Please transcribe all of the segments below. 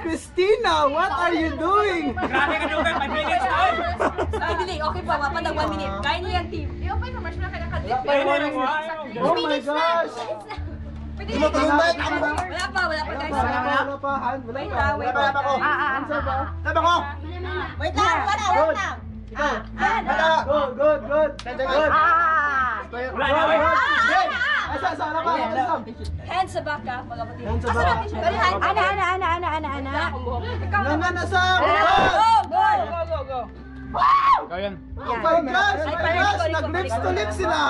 Christina, what are you doing? Grabe ka doon, 5 minutes na. Ay, dili. Okay pa, mapandag 1 minute. Kaya niyo yan, team. Ayun na mo, ayaw. Oh my gosh! Pwede Di mo tulungan, ako ba? Wala pa, wala pa guys. Wala pa, wala pa, Han, wala pa. Wala pa, wala pa ako. Ah, ah, Answer ba? Sabi ko! Wait lang, wala, wait lang. Ikaw. Wala! Good, good, good. Good. ganda. Good, Wala na, good. wait. Good. Wala pa. Hands sa back, ah, mga kapatid. Hands sa siya? Ana, ana, ana, ana, ana, ana. Ikaw Nga nga, nasa. Go, go! Ikaw yan. Oh my gosh, Ay, my parang gosh, sorry ko, nag-lips to lips sila.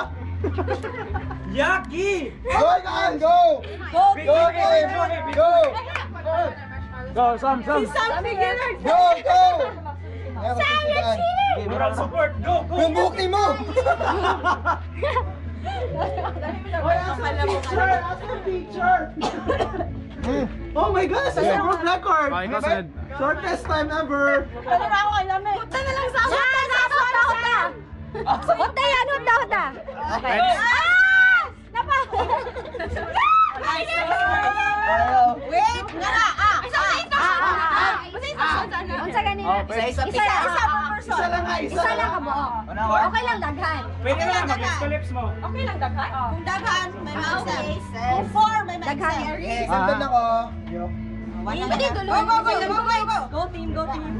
Yaki! Go, Gaan! Go! Go, Go, Kim! Go! Go, Sam, Sam. Go! Go! Sam, let's see Moral support, go, go! Yung buhok ni mo! Oy, yung picture? Asa yung picture? Oh my gosh, I broke record. Okay, ikaw sunod. Shortest time ever. Pwede na ako kay Lame. Punta na lang sa Huta, huta, huta. Huta yan, huta, huta. Okay. Ah! Napa. Wait, nga Ganina? Okay. Isa, isa, isa, isa per person. Isa lang nga, isa Isa lang lang. ka buo. Okay lang daghan. Pwede lang, mag-lips to lips mo. Okay lang, daghan? Kung daghan, may maisel. Kung four, may Daghan. maisel. Eh, sandal ako. Pwede dulo. Go, go, go, go, go, go. Go team, go team.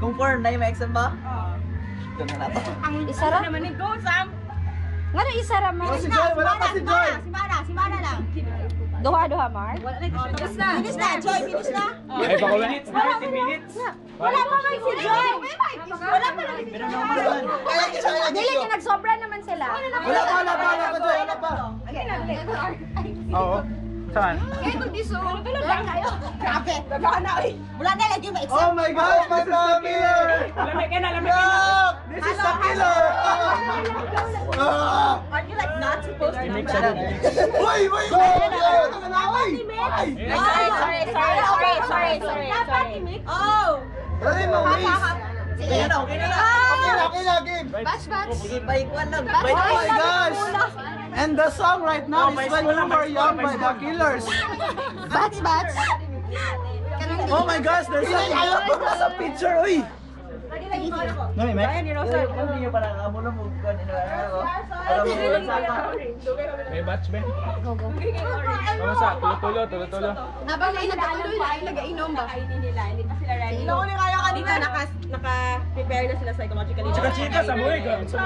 Kung four na yung exam ba? Ito na nato. Ang isa ra. Naman ni Go, Sam. Ngano isa ra man? Oh, si Joy, wala pa si Joy. Si Mara, si Mara lang. Duha, duha, Mark. Finish na. Finish na, Joy, finish na. Ay, pa 30 minutes. Wala pa man si Joy. Wala pa lang si Joy. Kaya kaya Dili ka nagsobra naman sila. Wala pa, wala pa, wala pa, Joy, wala pa. Oo. Saan? Grabe. Daghan na, eh. Wala na, lagi may Oh my is the killer. Lamig ka na, lamig ka na. This is the killer. Ah! You like not supposed to up. that? Uy, uy, na nga, uy! Ay! Sorry, sorry, sorry, sorry, sorry, sorry, sorry. Oh! Ay, mo, waste. Okay na, okay na lang. Okay na, okay na, game. Batch, batch. Sige, paikuan lang. Oh my gosh! And the song right now Oh, is When You Were Young by the. Killers. Batch, batch. Oh my gosh, there's a Nasa picture, uy! Nami, Mike? Ayan, ni Rosa. Kung hindi nyo pa nakakamulo mo, kung ano mo May batch ba? Go, go. Kamusta? Tulo-tulo, tulo-tulo. Habang ay nagkatuloy na ay nagainom ba? Kainin nila, hindi pa sila ready. Nauli kayo kanina, naka, naka-prepare na sila psychologically. Tsaka chika sa buhay ka. Sa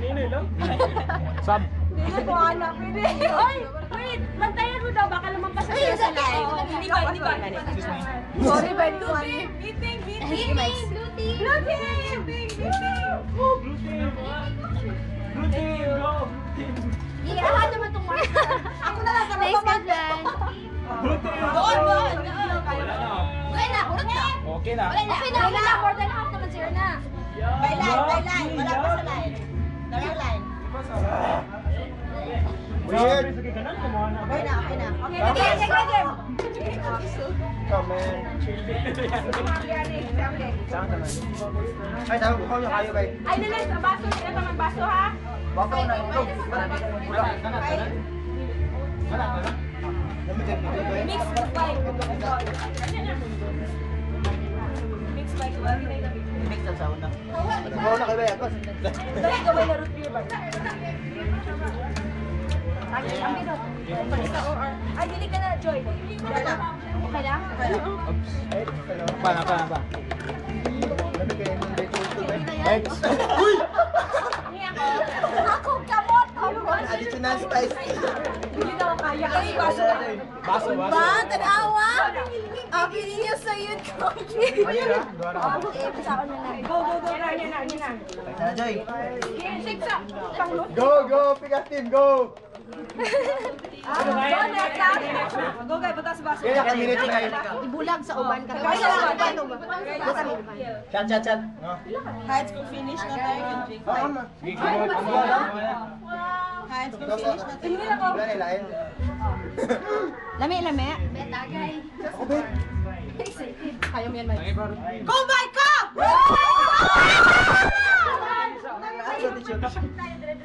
nini lang. Sab. Hindi ko anak, pwede. Oy, wait, bantayan mo daw, baka lumampas na sila sa live. Hindi ko, hindi ko. Sorry, ba ni Meeting, meeting, meeting. Blue team. Blue team, meeting, meeting. Blue team. Team, go. Iyahan naman tong Mark. Ako na lang, team. Doon, doon. Wala na. Wala na, urot na. Okay na. Wala na, okay na, wala na. More than half naman zero na. By line, by line. Wala pa sa line. Direct line. Weird. Sige ka na, na. Okay na, okay na. Okay, Okay, okay, okay. Come on. Ay, sabi ko kayo kayo kay. Ay, nalang, sa baso. Sila pa magbaso, ha? Baka na ito. Wala. Din dito eh. Mix by. Mix by. mix sa una. Ikaw na kayo ako. Dali, gawin na root beer ba? Ay, dili ka na, Joy. Okay lang? Paano, paano, pa? Dami kayo ng dito eh. Next. Ako, kamot. Additional spice. Hindi na kaya. Ay, baso na. Baso, baso. Ba, tanawa? Ah, pili niyo sa YouTube. Ayun na. Na. Eh, na lang. Go, go, go. Yan, yan, yan, yan. Sana, Joy. Go, go, Pika team, go! Go, guys, batas baso. Kaya ka minute na kayo. Ibulag sa uban ka. Kaya kaya lang. Chat, chat, chat. High school finish na tayo. Go, go. finish na. Eh. Lami, lami. Ako ba? Ayaw mo yan, Mike. Go, Mike, ka!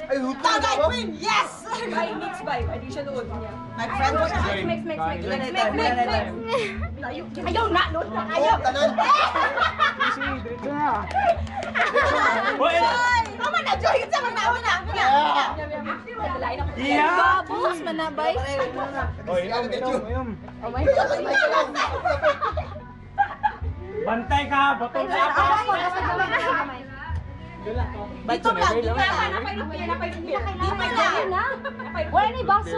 Ay, hutang Tagay ako. win! Yes! By mix by. Adi siya doon niya. My friend was Mix, mix, mix. Mix, mix, mix, mix. Ayaw na, no? Oh, tanan. Easy, diretso na. Hoy! Tama na, Joy. Sa mga nawa na. Ako. Yeah! Babos, manabay. Inom, inom, inom. Oh my God. Bantay ka, batong sa Ako, ako. ako, ako, ako. Dito lang, dito Napay, lang. napay, napay, napay, napay. Napay na. Wala na yung baso.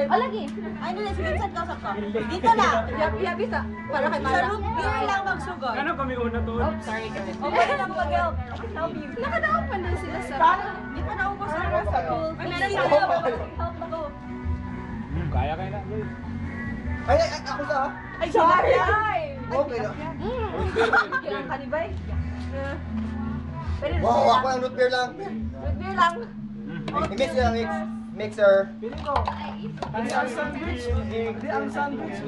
O, lagi. Ay, nila, si Vincent kausap ko. Dito lang. Yabi, sa. Para kay Mara. Sa root beer lang magsugod. Ano kami una to? Sorry, kami. Okay lang pag. Nakadaog pa din sila sa... Di pa naubos ang rest ako. Ay, meron sa help. Help na ko. Hmm, Kaya kaya na. Ay, ay, ako sa? Ay, sorry! Ay! Okay na. Kailang kanibay. Pwede Wow, ako ang root beer lang. Root beer lang. I-mix lang, mix. Mixer. Pili ko. Hindi ang sandwich. Hindi ang sandwich.